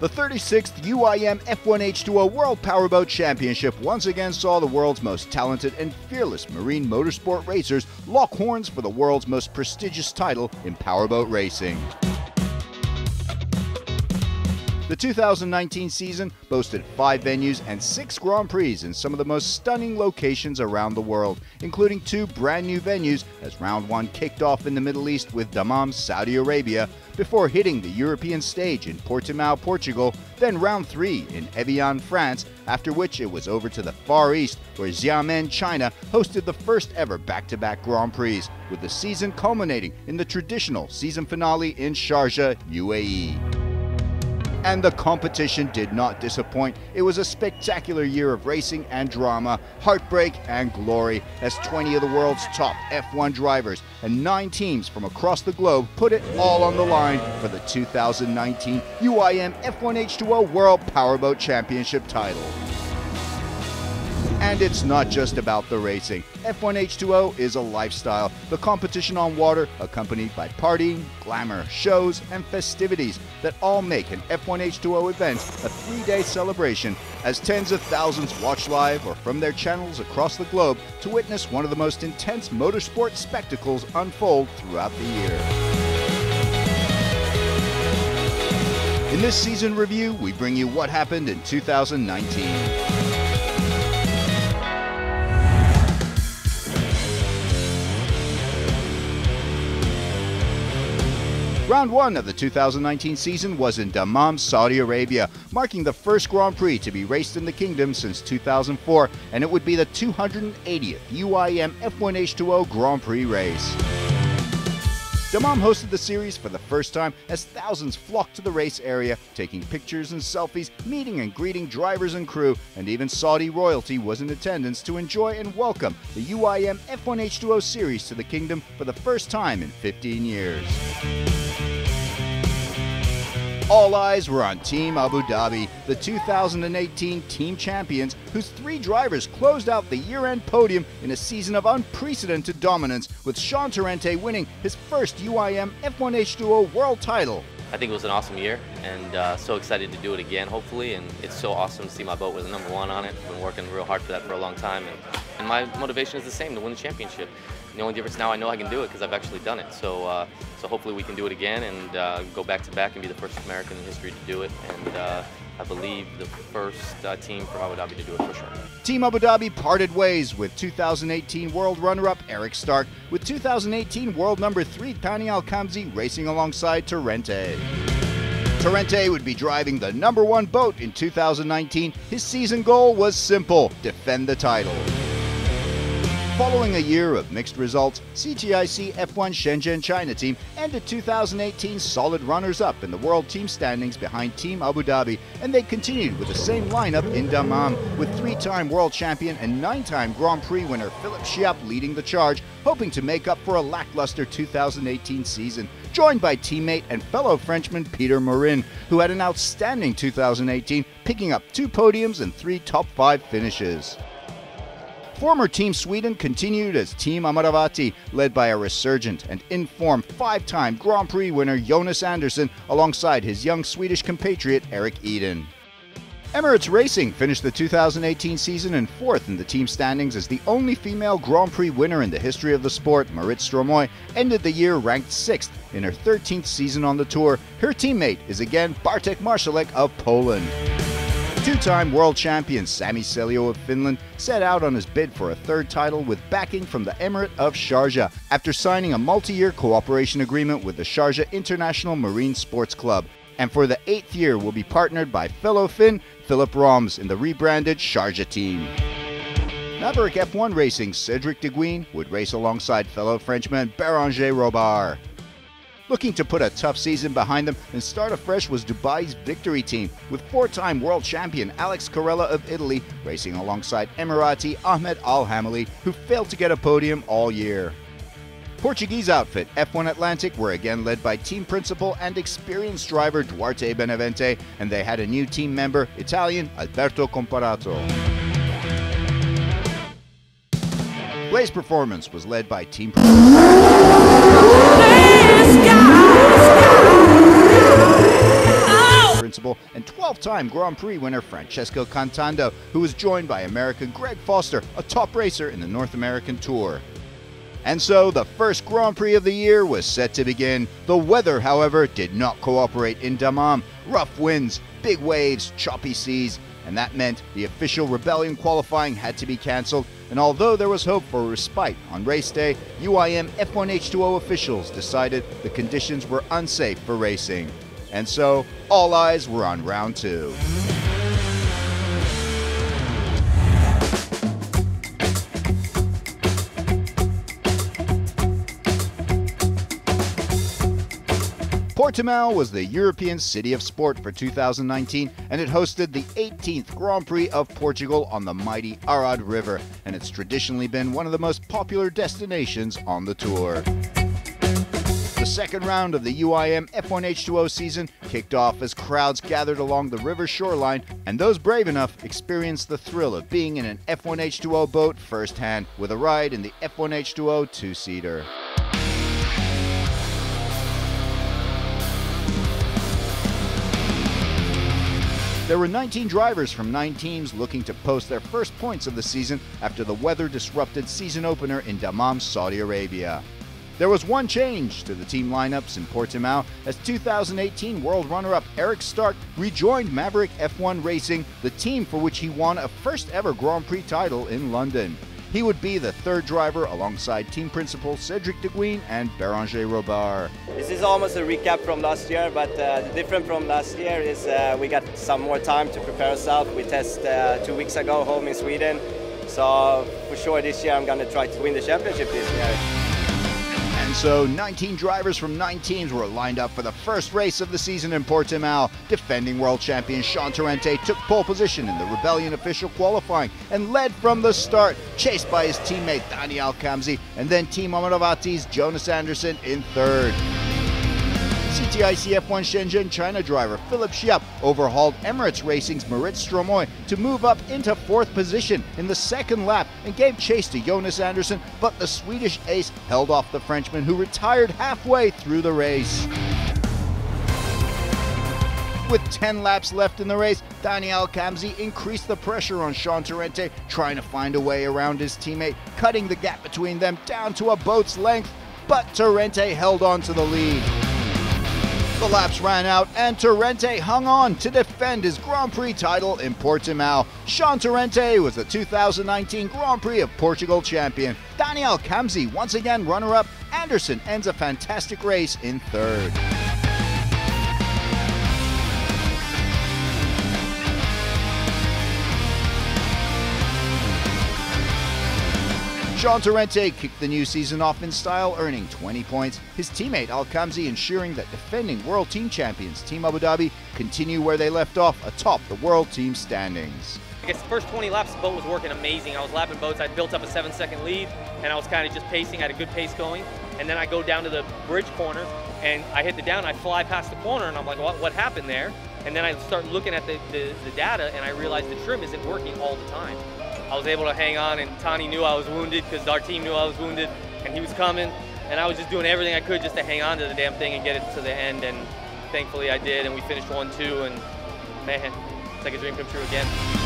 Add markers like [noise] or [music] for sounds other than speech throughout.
The 36th UIM F1H2O World Powerboat Championship once again saw the world's most talented and fearless marine motorsport racers lock horns for the world's most prestigious title in powerboat racing. The 2019 season boasted five venues and six Grand Prix in some of the most stunning locations around the world, including two brand new venues as round one kicked off in the Middle East with Dammam, Saudi Arabia, before hitting the European stage in Portimao, Portugal, then round three in Evian, France, after which it was over to the Far East where Xiamen, China hosted the first ever back to back Grand Prix, with the season culminating in the traditional season finale in Sharjah, UAE and the competition did not disappoint. It was a spectacular year of racing and drama, heartbreak and glory, as 20 of the world's top F1 drivers and nine teams from across the globe put it all on the line for the 2019 UIM F1H2O World Powerboat Championship title. And it's not just about the racing. F1H2O is a lifestyle, the competition on water, accompanied by partying, glamour, shows, and festivities that all make an F1H2O event a three day celebration as tens of thousands watch live or from their channels across the globe to witness one of the most intense motorsport spectacles unfold throughout the year. In this season review, we bring you what happened in 2019. Round one of the 2019 season was in Dammam, Saudi Arabia, marking the first Grand Prix to be raced in the kingdom since 2004, and it would be the 280th UIM F1H2O Grand Prix race. Dammam hosted the series for the first time as thousands flocked to the race area, taking pictures and selfies, meeting and greeting drivers and crew, and even Saudi royalty was in attendance to enjoy and welcome the UIM F1H2O series to the kingdom for the first time in 15 years. All eyes were on Team Abu Dhabi, the 2018 team champions, whose three drivers closed out the year end podium in a season of unprecedented dominance, with Sean Torrente winning his first UIM F1H2O world title. I think it was an awesome year and uh, so excited to do it again, hopefully. And it's so awesome to see my boat with the number one on it. Been working real hard for that for a long time. And, and my motivation is the same to win the championship. The only difference now I know I can do it because I've actually done it. So, uh, so hopefully we can do it again and uh, go back to back and be the first American in history to do it. And uh, I believe the first uh, team from Abu Dhabi to do it for sure. Team Abu Dhabi parted ways with 2018 world runner-up Eric Stark, with 2018 world number three Tani Al-Khamzi racing alongside Torrente. Torrente would be driving the number one boat in 2019. His season goal was simple defend the title. Following a year of mixed results, CTIC F1 Shenzhen China team ended 2018 solid runners up in the world team standings behind Team Abu Dhabi, and they continued with the same lineup in Dammam, with three time world champion and nine time Grand Prix winner Philippe Chiappe leading the charge, hoping to make up for a lackluster 2018 season. Joined by teammate and fellow Frenchman Peter Morin, who had an outstanding 2018, picking up two podiums and three top five finishes. Former Team Sweden continued as Team Amaravati, led by a resurgent and informed five time Grand Prix winner Jonas Andersson alongside his young Swedish compatriot Erik Edin. Emirates Racing finished the 2018 season in fourth in the team standings as the only female Grand Prix winner in the history of the sport. Marit Stromoy ended the year ranked sixth in her 13th season on the tour. Her teammate is again Bartek Marszalek of Poland. Two-time world champion Sami Selio of Finland set out on his bid for a third title with backing from the Emirate of Sharjah after signing a multi-year cooperation agreement with the Sharjah International Marine Sports Club. And for the eighth year will be partnered by fellow Finn Filip Roms in the rebranded Sharjah team. Maverick F1 Racing Cedric Deguisne would race alongside fellow Frenchman Beranger Robard. Looking to put a tough season behind them and start afresh was Dubai's victory team, with four time world champion Alex Carella of Italy racing alongside Emirati Ahmed Al Hameli, who failed to get a podium all year. Portuguese outfit F1 Atlantic were again led by team principal and experienced driver Duarte Benavente, and they had a new team member, Italian Alberto Comparato. Blaze Performance was led by team. And 12 time Grand Prix winner Francesco Cantando, who was joined by American Greg Foster, a top racer in the North American Tour. And so the first Grand Prix of the year was set to begin. The weather, however, did not cooperate in Dammam. Rough winds, big waves, choppy seas, and that meant the official Rebellion qualifying had to be cancelled. And although there was hope for respite on race day, UIM F1H2O officials decided the conditions were unsafe for racing. And so all eyes were on round two. Portimao was the European City of Sport for 2019, and it hosted the 18th Grand Prix of Portugal on the mighty Arade River, and it's traditionally been one of the most popular destinations on the tour. The second round of the UIM F1H2O season kicked off as crowds gathered along the river shoreline, and those brave enough experienced the thrill of being in an F1H2O boat firsthand with a ride in the F1H2O two seater. There were 19 drivers from nine teams looking to post their first points of the season after the weather disrupted season opener in Dammam, Saudi Arabia. There was one change to the team lineups in Portimao as 2018 world runner up Eric Stark rejoined Maverick F1 Racing, the team for which he won a first ever Grand Prix title in London. He would be the third driver alongside team principal Cedric Deguisne and Beranger Robard. This is almost a recap from last year, but uh, the difference from last year is uh, we got some more time to prepare ourselves. We tested uh, two weeks ago home in Sweden, so for sure this year I'm going to try to win the championship this year. And so 19 drivers from nine teams were lined up for the first race of the season in Portimao. Defending world champion Sean Torrente took pole position in the Rebellion official qualifying and led from the start, chased by his teammate Thani Al Khamzi and then Team Amaravati's Jonas Anderson in third. CTIC F1 Shenzhen China driver Philip Chiappe overhauled Emirates Racing's Marit Stromoy to move up into fourth position in the second lap and gave chase to Jonas Anderson, but the Swedish ace held off the Frenchman who retired halfway through the race. With 10 laps left in the race, Thani Al Khamzi increased the pressure on Sean Torrente, trying to find a way around his teammate, cutting the gap between them down to a boat's length, but Torrente held on to the lead. The laps ran out and Torrente hung on to defend his Grand Prix title in Portimao. Sean Torrente was the 2019 Grand Prix of Portugal champion. Thani Al Khamzi once again runner-up. Anderson ends a fantastic race in third. Sean Torrente kicked the new season off in style, earning 20 points. His teammate Al Kamzi ensuring that defending World Team Champions Team Abu Dhabi continue where they left off atop the World Team standings. I guess the first 20 laps, the boat was working amazing. I was lapping boats. I built up a seven second lead, and I was kind of just pacing. I had a good pace going. And then I go down to the bridge corner, and I hit the down. I fly past the corner, and I'm like, what, what happened there? And then I start looking at the, the, the data, and I realize the trim isn't working all the time. I was able to hang on, and Tani knew I was wounded because our team knew I was wounded, and he was coming, and I was just doing everything I could just to hang on to the damn thing and get it to the end, and thankfully I did, and we finished 1-2, and man, it's like a dream come true again.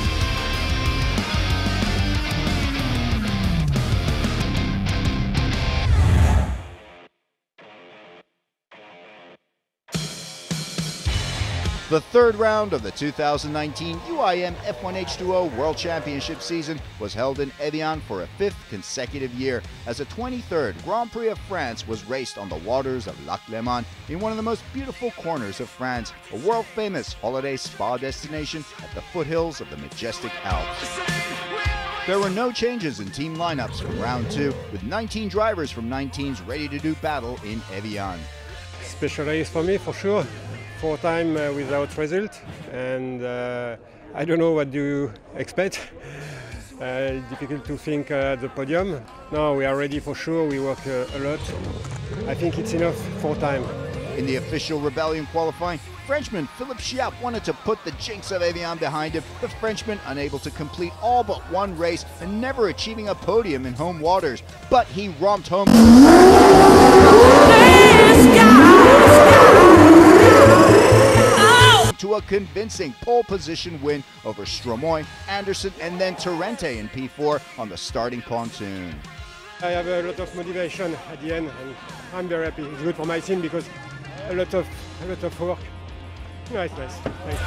The third round of the 2019 UIM F1H2O World Championship season was held in Evian for a fifth consecutive year as a 23rd Grand Prix of France was raced on the waters of Lac Léman in one of the most beautiful corners of France, a world famous holiday spa destination at the foothills of the majestic Alps. There were no changes in team lineups from round two, with 19 drivers from 19s ready to do battle in Evian. Special race for me, for sure four time uh, without result, and uh, I don't know what do you expect. [laughs] Uh, difficult to think uh, the podium. No, we are ready for sure. We work uh, a lot. I think it's enough four time. In the official Rebellion qualifying, Frenchman Philippe Chiappe wanted to put the jinx of Evian behind him. The Frenchman unable to complete all but one race and never achieving a podium in home waters. But he romped home. To a convincing pole position win over Stromoy, Anderson, and then Torrente in P4 on the starting pontoon. I have a lot of motivation at the end, and I'm very happy. It's good for my team because a lot of a lot of work. Nice, nice. Thanks.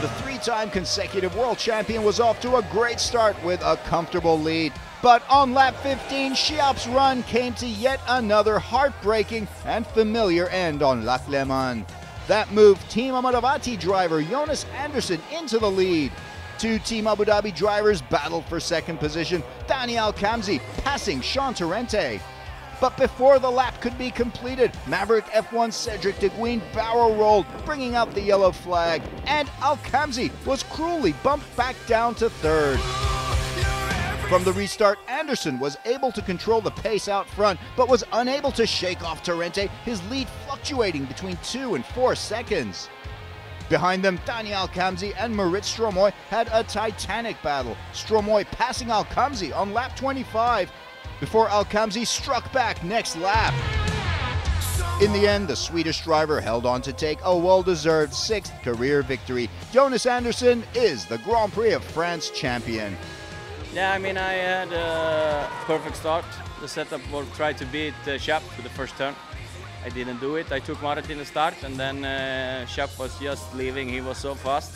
The three-time consecutive world champion was off to a great start with a comfortable lead. But on lap 15, Chiappe's run came to yet another heartbreaking and familiar end on Lac Leman. That moved Team Amaravati driver Jonas Anderson into the lead. Two Team Abu Dhabi drivers battled for second position, Thani Al Khamzi passing Sean Torrente. But before the lap could be completed, Maverick F1 Cedric de Deguisne barrel rolled, bringing out the yellow flag, and Alkamzi was cruelly bumped back down to third. From the restart, Anderson was able to control the pace out front, but was unable to shake off Torrente, his lead fluctuating between two and four seconds. Behind them, Thani Al Khamzi and Marit Stromoy had a titanic battle. Stromoy passing Alkamzi on lap 25 before Alkamzi struck back next lap. In the end, the Swedish driver held on to take a well-deserved sixth career victory. Jonas Anderson is the Grand Prix of France champion. Yeah, I mean, I had a perfect start. The setup was try to beat uh, Chiappe to the first turn. I didn't do it. I took Martin the start, and then uh, Chiappe was just leaving. He was so fast.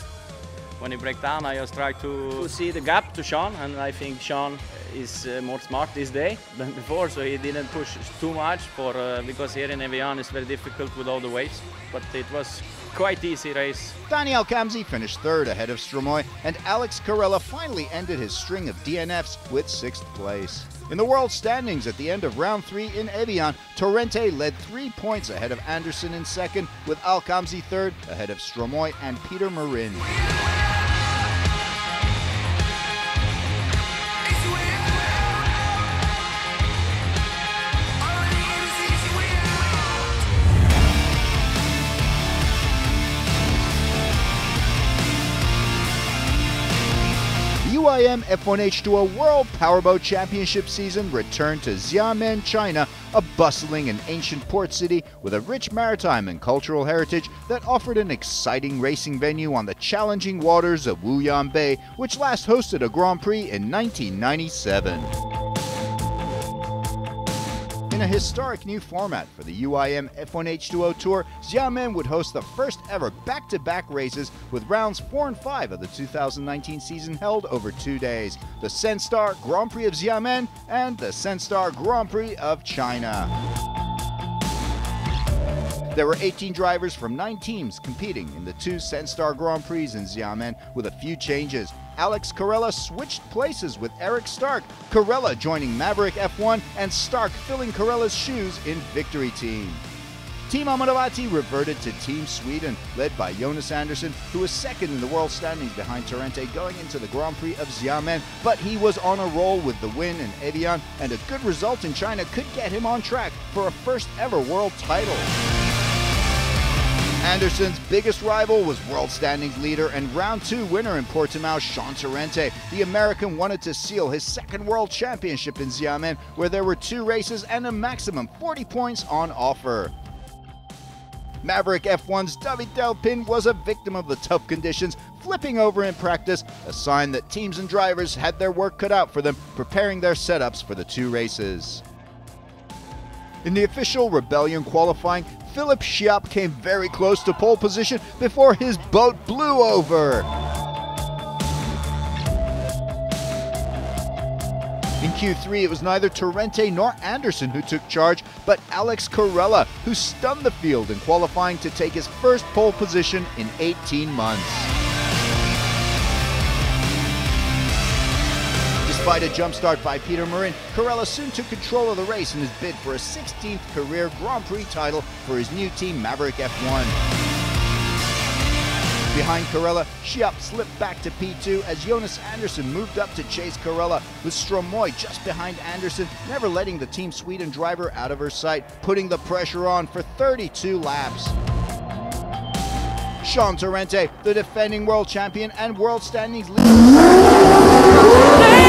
When he break down, I just tried to see the gap to Sean, and I think Sean is uh, more smart this day [laughs] than before, so he didn't push too much for uh, because here in Evian it's very difficult with all the waves. But it was quite easy race. Thani Al Khamzi finished third ahead of Stromoy, and Alex Carella finally ended his string of DNFs with sixth place. In the world standings at the end of round three in Evian, Torrente led three points ahead of Anderson in second, with Al Kamzi third ahead of Stromoy and Peter Morin. The UIM F1H2O World Powerboat Championship season returned to Xiamen, China, a bustling and ancient port city with a rich maritime and cultural heritage that offered an exciting racing venue on the challenging waters of Wuyuan Bay, which last hosted a Grand Prix in 1997. In a historic new format for the UIM F1H2O Tour, Xiamen would host the first ever back to back races with rounds 4 and 5 of the 2019 season held over two days the Senstar Grand Prix of Xiamen and the Senstar Grand Prix of China. There were 18 drivers from nine teams competing in the two Senstar Grand Prix in Xiamen with a few changes. Alex Carella switched places with Eric Stark, Carella joining Maverick F1, and Stark filling Carella's shoes in Victory Team. Team Amaravati reverted to Team Sweden, led by Jonas Andersson, who was second in the world standings behind Torrente going into the Grand Prix of Xiamen, but he was on a roll with the win in Evian, and a good result in China could get him on track for a first ever world title. Anderson's biggest rival was world standings leader and round two winner in Portimao, Sean Torrente. The American wanted to seal his second world championship in Xiamen, where there were two races and a maximum 40 points on offer. Maverick F1's David Delpin was a victim of the tough conditions, flipping over in practice, a sign that teams and drivers had their work cut out for them preparing their setups for the two races. In the official Rebellion qualifying, Philip Chiappe came very close to pole position before his boat blew over. In Q3, it was neither Torrente nor Anderson who took charge, but Alex Carella, who stunned the field in qualifying to take his first pole position in 18 months. Despite a jump start by Peter Morin, Carella soon took control of the race in his bid for a 16th career Grand Prix title for his new team Maverick F1. Behind Carella, Chiappe slipped back to P2 as Jonas Anderson moved up to chase Carella, with Stromoy just behind Anderson, never letting the Team Sweden driver out of her sight, putting the pressure on for 32 laps. Sean Torrente, the defending world champion and world standings leader.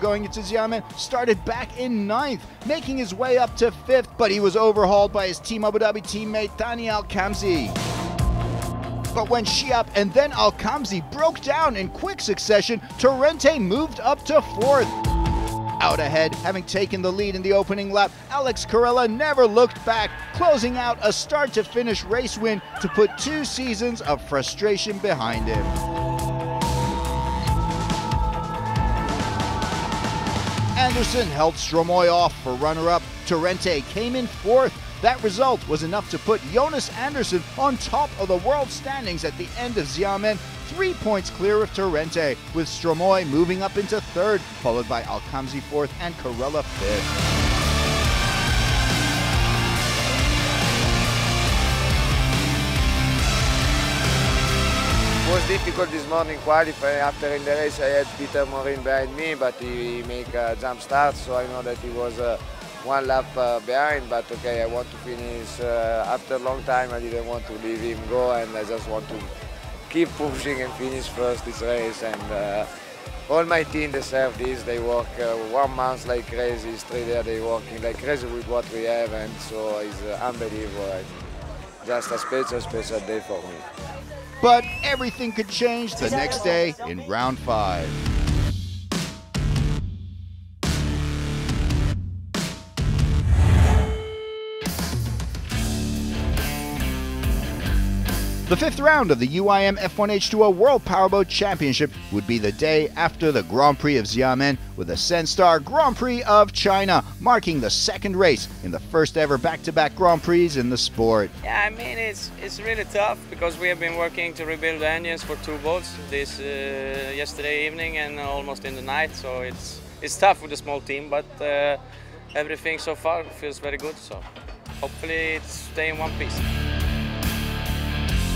Going into Xiamen, started back in ninth, making his way up to fifth, but he was overhauled by his Team Abu Dhabi teammate Thani Al Khamzi. But when Chiappe and then Al Khamzi broke down in quick succession, Torrente moved up to fourth. Out ahead, having taken the lead in the opening lap, Alex Carella never looked back, closing out a start to finish race win to put two seasons of frustration behind him. Anderson held Stromoy off for runner up. Torrente came in fourth. That result was enough to put Jonas Anderson on top of the world standings at the end of Xiamen, three points clear of Torrente, with Stromoy moving up into third, followed by Al Khamzi fourth and Carella fifth. Was difficult this morning qualifying. After in the race, I had Peter Morin behind me, but he make a jump start, so I know that he was uh, one lap uh, behind. But okay, I want to finish. Uh, after a long time, I didn't want to leave him go, and I just want to keep pushing and finish first this race. And uh, all my team deserve this. They work uh, one month like crazy. Straight there, they working like crazy with what we have, and so it's uh, unbelievable. Just a special, special day for me. But everything could change the next day in round five. The fifth round of the UIM F1H2O World Powerboat Championship would be the day after the Grand Prix of Xiamen with the Senstar Grand Prix of China, marking the second race in the first ever back-to-back Grand Prix in the sport. Yeah, I mean it's it's really tough because we have been working to rebuild the engines for two boats this uh, yesterday evening and almost in the night. So it's it's tough with a small team, but uh, everything so far feels very good. So hopefully it's stay in one piece.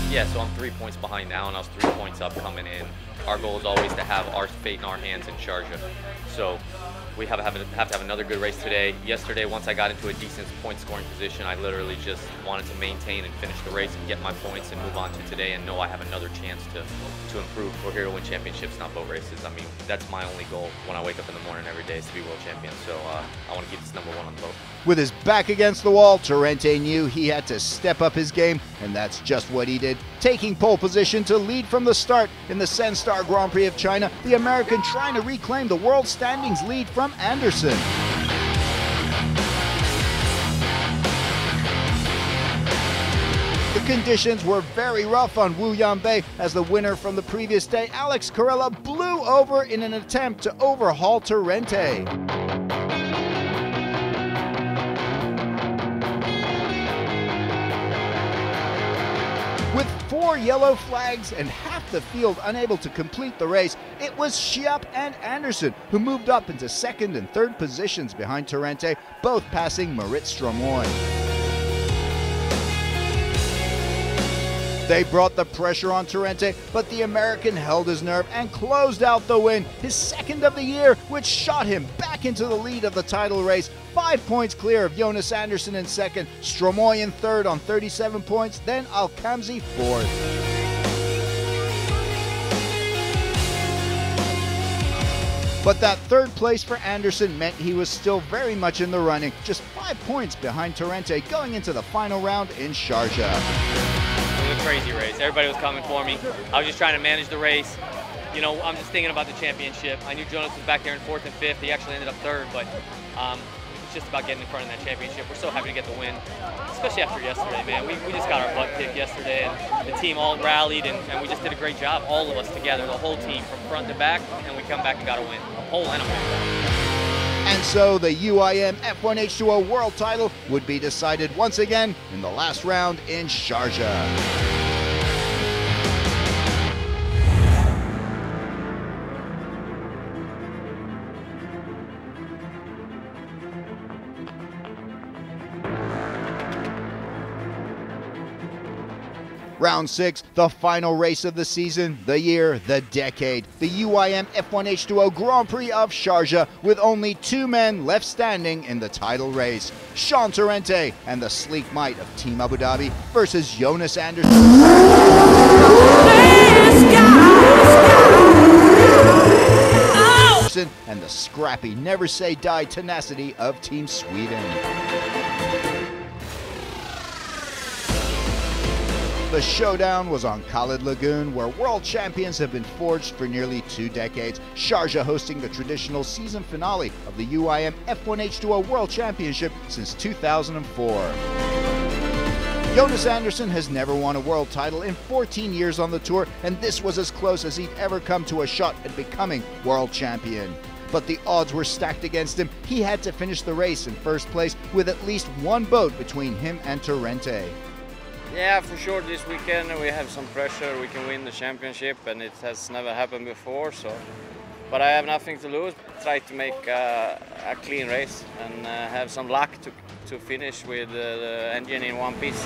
Yeah, so I'm three points behind now, and I was three points up coming in. Our goal is always to have our fate in our hands in Sharjah. So we have, have, have to have another good race today. Yesterday, once I got into a decent point scoring position, I literally just wanted to maintain and finish the race and get my points and move on to today and know I have another chance to, to improve. We're here to win championships, not boat races. I mean, that's my only goal when I wake up in the morning every day is to be world champion. So uh, I want to keep this number one on the boat. With his back against the wall, Torrente knew he had to step up his game, and that's just what he did. Taking pole position to lead from the start in the Senstar Grand Prix of China, the American trying to reclaim the world standings lead from Anderson. The conditions were very rough on Wuyuan Bay as the winner from the previous day, Alex Carella, blew over in an attempt to overhaul Torrente. Four yellow flags and half the field unable to complete the race, it was Chiappe and Anderson who moved up into second and third positions behind Torrente, both passing Marit Stromoy. They brought the pressure on Torrente, but the American held his nerve and closed out the win, his second of the year, which shot him back into the lead of the title race. Five points clear of Jonas Anderson in second, Stromoy in third on 37 points, then Al Khamzi fourth. But that third place for Anderson meant he was still very much in the running, just five points behind Torrente going into the final round in Sharjah. Crazy race. Everybody was coming for me. I was just trying to manage the race. You know, I'm just thinking about the championship. I knew Jonas was back there in fourth and fifth. He actually ended up third, but um, it's just about getting in front of that championship. We're so happy to get the win, especially after yesterday, man. We, we just got our butt kicked yesterday, and the team all rallied, and, and we just did a great job, all of us together, the whole team, from front to back, and we come back and got a win, a pole and. And so the UIM F1H2O World title would be decided once again in the last round in Sharjah. Round six, the final race of the season, the year, the decade. The UIM F1H2O Grand Prix of Sharjah with only two men left standing in the title race. Sean Torrente and the sleek might of Team Abu Dhabi versus Jonas Anderson. And the scrappy, never say die tenacity of Team Sweden. The showdown was on Khalid Lagoon, where world champions have been forged for nearly two decades. Sharjah hosting the traditional season finale of the UIM F1H2O World Championship since 2004. Jonas Andersson has never won a world title in 14 years on the tour, and this was as close as he'd ever come to a shot at becoming world champion. But the odds were stacked against him. He had to finish the race in first place with at least one boat between him and Torrente. Yeah, for sure. This weekend we have some pressure. We can win the championship, and it has never happened before. So, but I have nothing to lose. Try to make uh, a clean race and uh, have some luck to to finish with uh, the engine in one piece.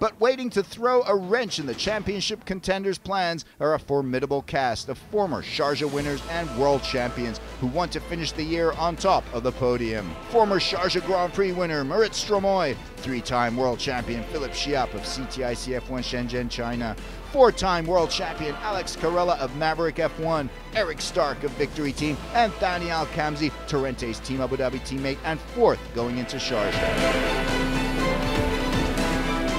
But waiting to throw a wrench in the championship contenders' plans are a formidable cast of former Sharjah winners and world champions who want to finish the year on top of the podium. Former Sharjah Grand Prix winner Marit Stromoy, three-time world champion Philip Chiappe of CTIC F1 Shenzhen, China, four-time world champion Alex Carella of Maverick F1, Eric Stark of Victory Team, and Thani Al-Khamzi, Torrente's Team Abu Dhabi teammate and fourth going into Sharjah.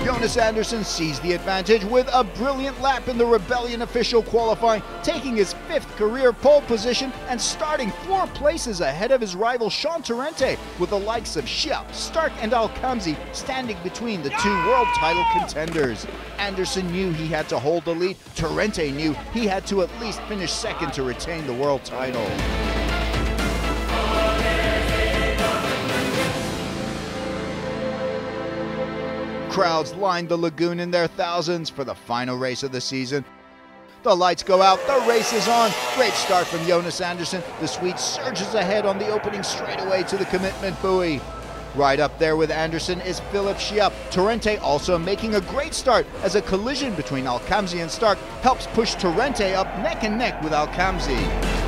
Jonas Andersson seized the advantage with a brilliant lap in the Rebellion official qualifying, taking his fifth career pole position and starting four places ahead of his rival Sean Torrente, with the likes of Chiappe, Stark, and Al-Khamzi standing between the two world title contenders. Andersson knew he had to hold the lead. Torrente knew he had to at least finish second to retain the world title. Crowds lined the lagoon in their thousands for the final race of the season. The lights go out, the race is on. Great start from Jonas Andersson. The Swede surges ahead on the opening straightaway to the commitment buoy. Right up there with Andersson is Philipp Chiappe. Torrente also making a great start as a collision between Al-Khamzi and Stark helps push Torrente up neck and neck with Al-Khamzi.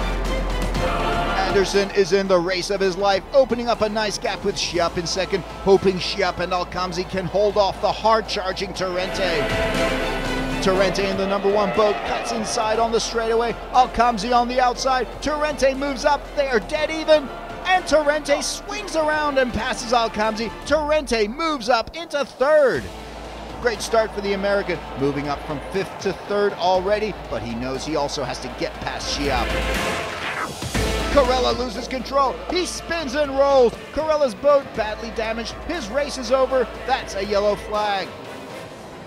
Andersson is in the race of his life, opening up a nice gap with Chiappe in second, hoping Chiappe and Al-Khamzi can hold off the hard-charging Torrente. Torrente in the number one boat cuts inside on the straightaway. Al-Khamzi on the outside. Torrente moves up. They are dead even. And Torrente swings around and passes Al-Khamzi. Torrente moves up into third. Great start for the American, moving up from fifth to third already, but he knows he also has to get past Chiappe. Carella loses control. He spins and rolls. Carella's boat badly damaged. His race is over. That's a yellow flag.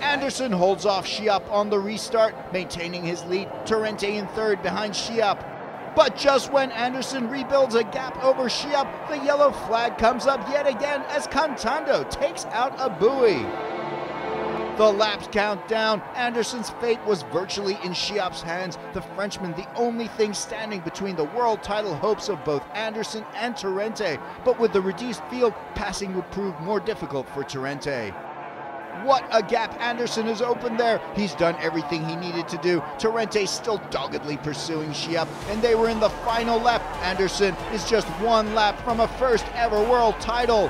Anderson holds off Chiappe on the restart, maintaining his lead. Torrente in third behind Chiappe. But just when Anderson rebuilds a gap over Chiappe, the yellow flag comes up yet again as Cantando takes out a buoy. The laps count down. Andersson's fate was virtually in Chiappe's hands. The Frenchman, the only thing standing between the world title hopes of both Anderson and Torrente. But with the reduced field, passing would prove more difficult for Torrente. What a gap Anderson has opened there. He's done everything he needed to do. Torrente still doggedly pursuing Chiappe, and they were in the final lap. Anderson is just one lap from a first ever world title.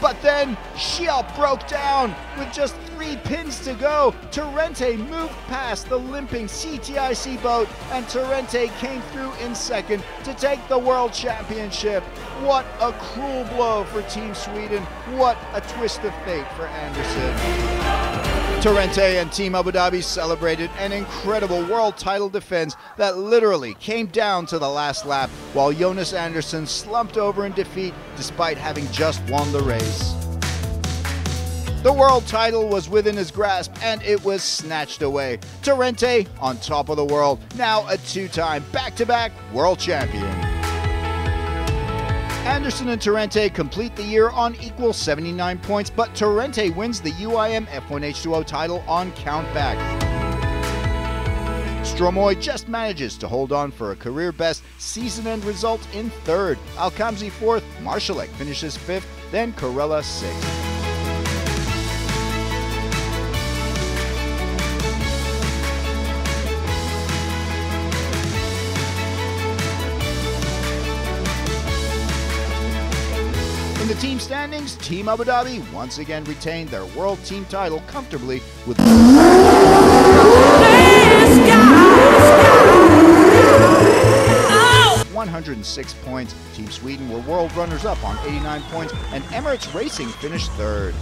But then Chiappe broke down with just three pins to go. Torrente moved past the limping CTIC boat, and Torrente came through in second to take the World Championship. What a cruel blow for Team Sweden. What a twist of fate for Anderson. Torrente and Team Abu Dhabi celebrated an incredible world title defense that literally came down to the last lap while Jonas Andersson slumped over in defeat despite having just won the race. The world title was within his grasp and it was snatched away. Torrente on top of the world, now a two time back to back world champion. Anderson and Torrente complete the year on equal 79 points, but Torrente wins the UIM F1H2O title on countback. Stromoy just manages to hold on for a career best season end result in third. Al-Khamzi fourth, Marszalek finishes fifth, then Carella sixth. Team standings, Team Abu Dhabi once again retained their world team title comfortably with. Sky, sky. 106 points. Team Sweden were world runners up on 89 points, and Emirates Racing finished third.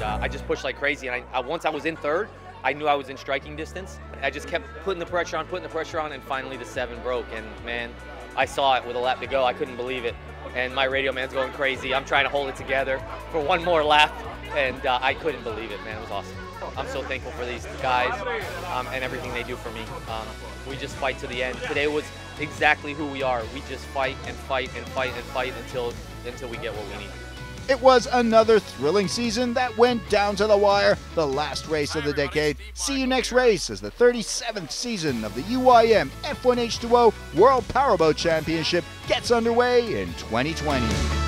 Uh, I just pushed like crazy, and I, I, once I was in third, I knew I was in striking distance. I just kept putting the pressure on, putting the pressure on, and finally the seven broke. And man, I saw it with a lap to go. I couldn't believe it. And my radio man's going crazy. I'm trying to hold it together for one more lap, and uh, I couldn't believe it, man. It was awesome. I'm so thankful for these guys um, and everything they do for me. Um, we just fight to the end. Today was exactly who we are. We just fight and fight and fight and fight until until we get what we need. It was another thrilling season that went down to the wire, the last race of the decade. See you next race as the 37th season of the UIM F1H2O World Powerboat Championship gets underway in 2020.